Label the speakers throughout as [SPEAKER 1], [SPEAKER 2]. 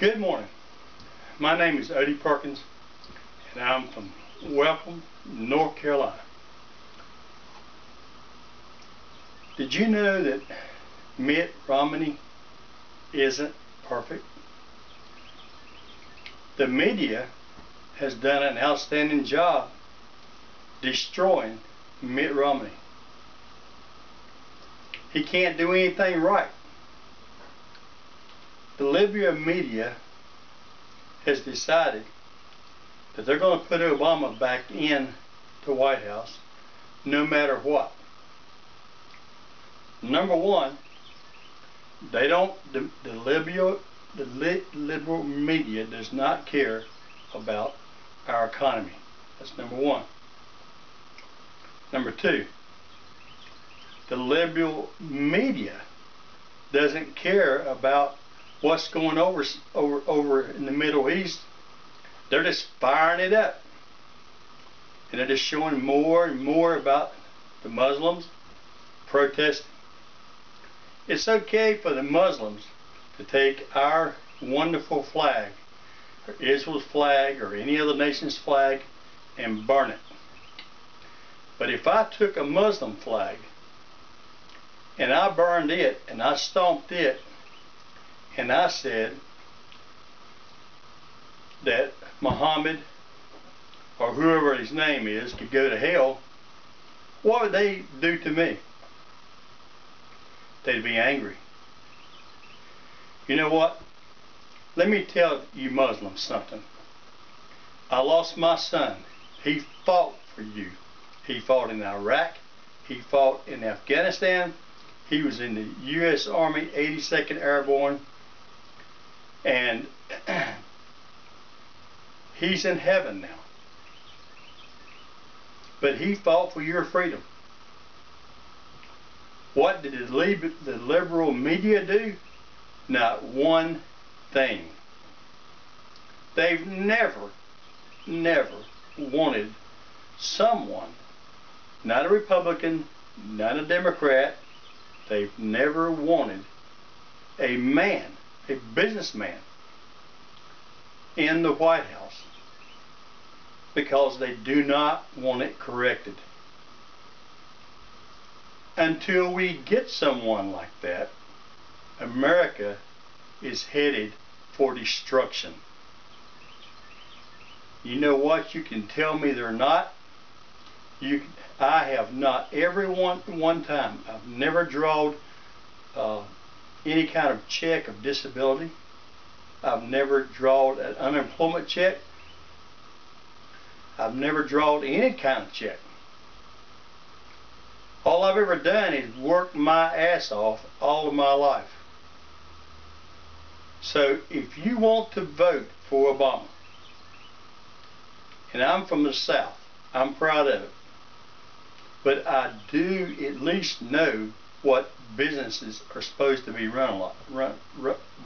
[SPEAKER 1] Good morning. My name is Odie Perkins, and I'm from Welcome, North Carolina. Did you know that Mitt Romney isn't perfect? The media has done an outstanding job destroying Mitt Romney. He can't do anything right. The liberal media has decided that they're going to put Obama back in the White House no matter what. Number one, they don't, the, the liberal, the li, liberal media does not care about our economy. That's number one. Number two, the liberal media doesn't care about what's going over over over in the Middle East. They're just firing it up. And they're just showing more and more about the Muslims protesting. It's okay for the Muslims to take our wonderful flag, or Israel's flag, or any other nation's flag, and burn it. But if I took a Muslim flag and I burned it and I stomped it and I said that Muhammad or whoever his name is could go to hell, what would they do to me? They'd be angry. You know what? Let me tell you Muslims something. I lost my son. He fought for you. He fought in Iraq. He fought in Afghanistan. He was in the U.S. Army 82nd Airborne and he's in heaven now. But he fought for your freedom. What did the liberal media do? Not one thing. They've never, never wanted someone, not a Republican, not a Democrat, they've never wanted a man a businessman in the White House because they do not want it corrected. Until we get someone like that, America is headed for destruction. You know what? You can tell me they're not. You, I have not every one one time. I've never drawn uh, any kind of check of disability. I've never drawn an unemployment check. I've never drawn any kind of check. All I've ever done is work my ass off all of my life. So if you want to vote for Obama, and I'm from the South, I'm proud of it, but I do at least know what businesses are supposed to be run like, run,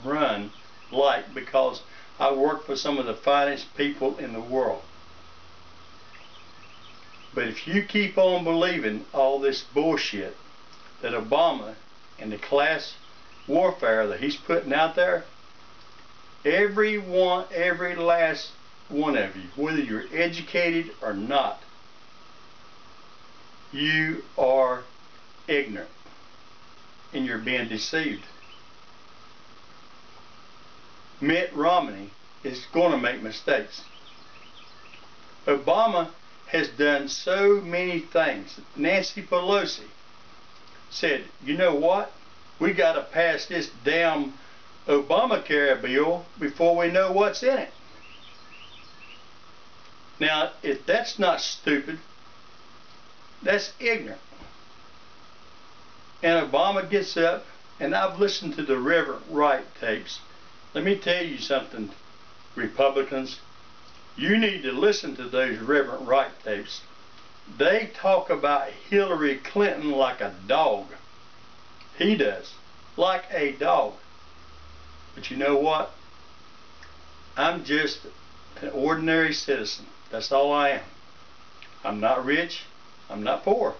[SPEAKER 1] run like because I work for some of the finest people in the world. But if you keep on believing all this bullshit that Obama and the class warfare that he's putting out there, every one, every last one of you, whether you're educated or not, you are ignorant and you're being deceived. Mitt Romney is going to make mistakes. Obama has done so many things. Nancy Pelosi said, you know what? We got to pass this damn Obamacare bill before we know what's in it. Now, if that's not stupid, that's ignorant and Obama gets up, and I've listened to the Reverend Wright tapes. Let me tell you something, Republicans. You need to listen to those Reverend Wright tapes. They talk about Hillary Clinton like a dog. He does. Like a dog. But you know what? I'm just an ordinary citizen. That's all I am. I'm not rich. I'm not poor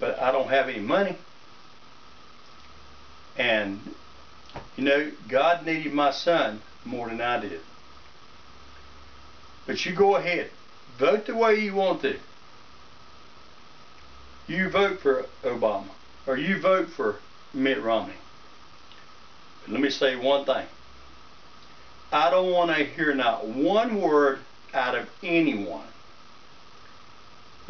[SPEAKER 1] but I don't have any money. And You know, God needed my son more than I did. But you go ahead. Vote the way you want to. You vote for Obama. Or you vote for Mitt Romney. But let me say one thing. I don't want to hear not one word out of anyone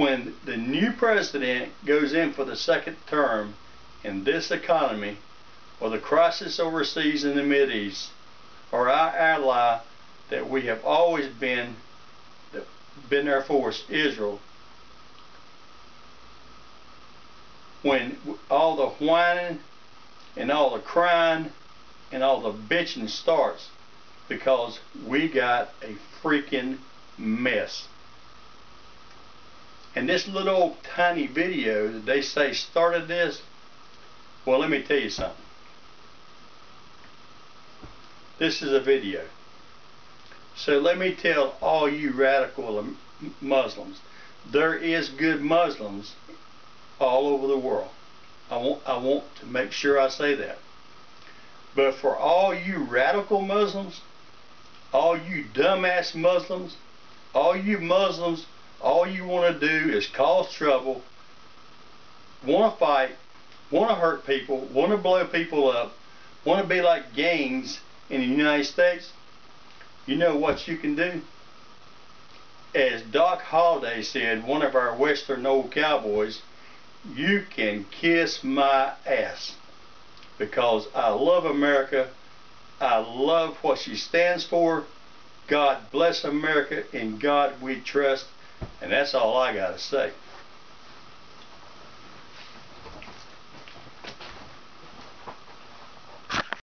[SPEAKER 1] when the new president goes in for the second term in this economy or the crisis overseas in the Mideast or our ally that we have always been been there for us, Israel, when all the whining and all the crying and all the bitching starts because we got a freaking mess. And this little tiny video that they say started this, well, let me tell you something. This is a video. So let me tell all you radical Muslims, there is good Muslims all over the world. I want, I want to make sure I say that. But for all you radical Muslims, all you dumbass Muslims, all you Muslims, all you want to do is cause trouble, want to fight, want to hurt people, want to blow people up, want to be like gangs in the United States, you know what you can do? As Doc Holliday said, one of our Western old cowboys, you can kiss my ass because I love America. I love what she stands for. God bless America. In God we trust. And that's all I got to say.